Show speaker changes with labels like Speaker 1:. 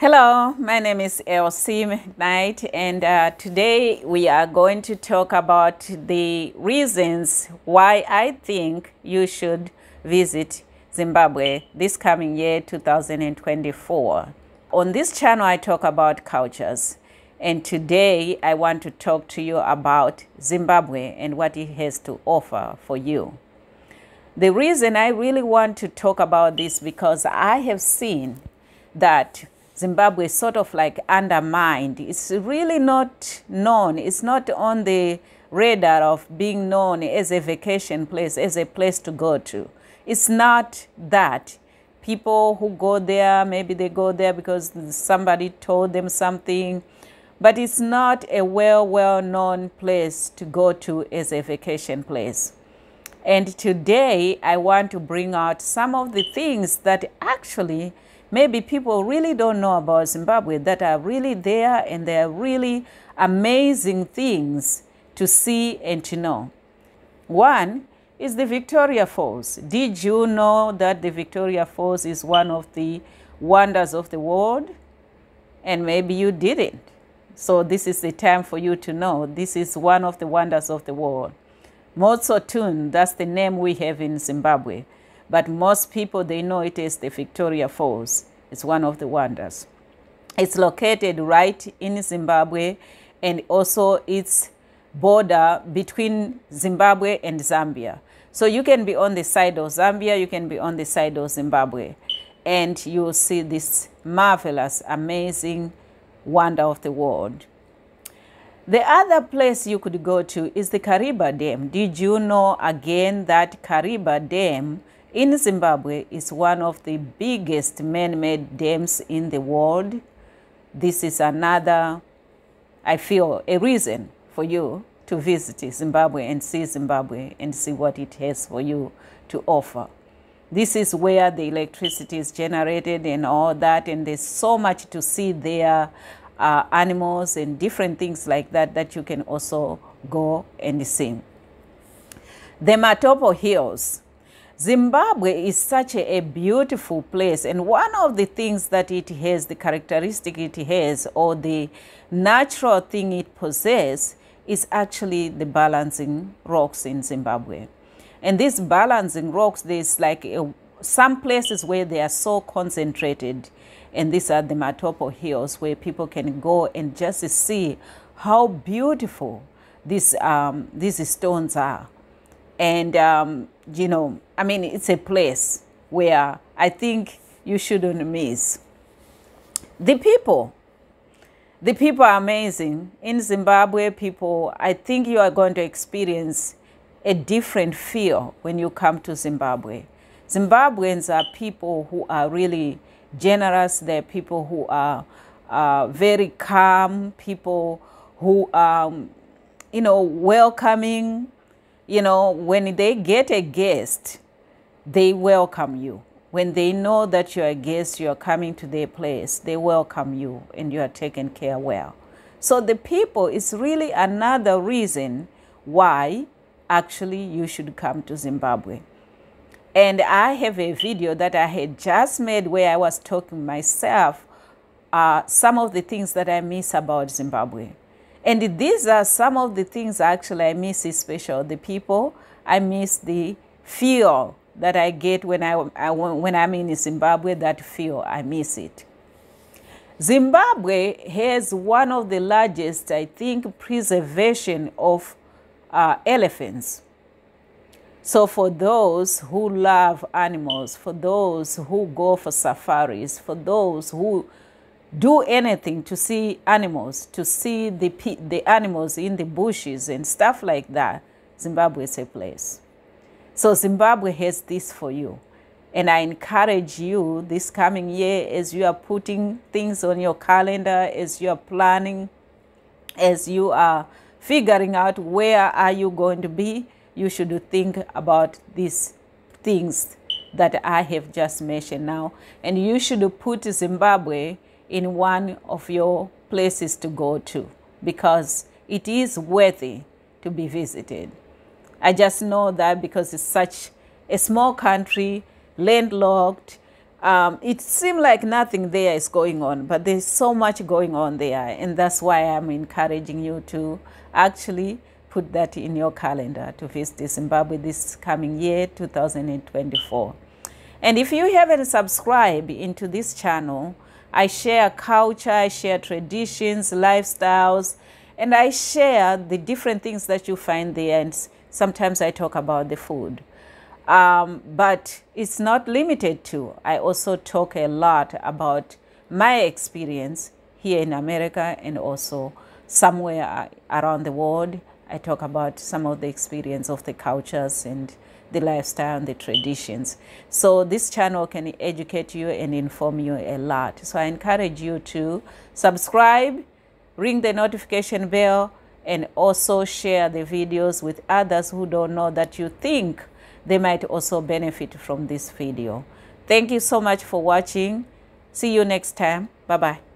Speaker 1: Hello, my name is Elsie Knight, and uh, today we are going to talk about the reasons why I think you should visit Zimbabwe this coming year, 2024. On this channel, I talk about cultures, and today I want to talk to you about Zimbabwe and what it has to offer for you. The reason I really want to talk about this because I have seen that Zimbabwe is sort of like undermined. It's really not known. It's not on the radar of being known as a vacation place, as a place to go to. It's not that. People who go there, maybe they go there because somebody told them something, but it's not a well, well known place to go to as a vacation place. And today I want to bring out some of the things that actually maybe people really don't know about Zimbabwe that are really there and they are really amazing things to see and to know. One is the Victoria Falls. Did you know that the Victoria Falls is one of the wonders of the world? And maybe you didn't. So this is the time for you to know this is one of the wonders of the world. Mosi-oa-Tunya, that's the name we have in Zimbabwe but most people they know it as the Victoria Falls. It's one of the wonders. It's located right in Zimbabwe and also its border between Zimbabwe and Zambia. So you can be on the side of Zambia, you can be on the side of Zimbabwe, and you will see this marvelous, amazing wonder of the world. The other place you could go to is the Kariba Dam. Did you know again that Kariba Dam in Zimbabwe is one of the biggest man-made dams in the world. This is another, I feel, a reason for you to visit Zimbabwe and see Zimbabwe and see what it has for you to offer. This is where the electricity is generated and all that, and there's so much to see there, uh, animals and different things like that that you can also go and see. The Matopo Hills Zimbabwe is such a, beautiful place, and one of the things that it has, the characteristic it has, or the natural thing it possesses, is actually the balancing rocks in Zimbabwe. And these balancing rocks, there's like a, some places where they are so concentrated, and these are the Matopo Hills, where people can go and just see how beautiful these, um, these stones are. And, um, you know, I mean, it's a place where I think you shouldn't miss. The people, the people are amazing. In Zimbabwe, people, I think you are going to experience a different feel when you come to Zimbabwe. Zimbabweans are people who are really generous. They're people who are uh, very calm, people who are, um, you know, welcoming, you know, when they get a guest, they welcome you. When they know that you're a guest, you're coming to their place, they welcome you and you are taken care well. So the people is really another reason why actually you should come to Zimbabwe. And I have a video that I had just made where I was talking myself uh, some of the things that I miss about Zimbabwe. And these are some of the things actually I miss, especially the people. I miss the feel that I get when, I, I, when I'm in Zimbabwe, that feel, I miss it. Zimbabwe has one of the largest, I think, preservation of uh, elephants. So for those who love animals, for those who go for safaris, for those who do anything to see animals, to see the, the animals in the bushes and stuff like that, Zimbabwe is a place. So Zimbabwe has this for you. And I encourage you this coming year as you are putting things on your calendar, as you are planning, as you are figuring out where are you going to be, you should think about these things that I have just mentioned now. And you should put Zimbabwe in one of your places to go to because it is worthy to be visited. I just know that because it's such a small country, landlocked, um, it seemed like nothing there is going on, but there's so much going on there. And that's why I'm encouraging you to actually put that in your calendar to visit Zimbabwe this coming year, 2024. And if you haven't subscribed into this channel, I share culture, I share traditions, lifestyles, and I share the different things that you find there. And sometimes I talk about the food. Um, but it's not limited to. I also talk a lot about my experience here in America and also somewhere around the world. I talk about some of the experience of the cultures and the lifestyle and the traditions. So this channel can educate you and inform you a lot. So I encourage you to subscribe, ring the notification bell, and also share the videos with others who don't know that you think they might also benefit from this video. Thank you so much for watching. See you next time. Bye-bye.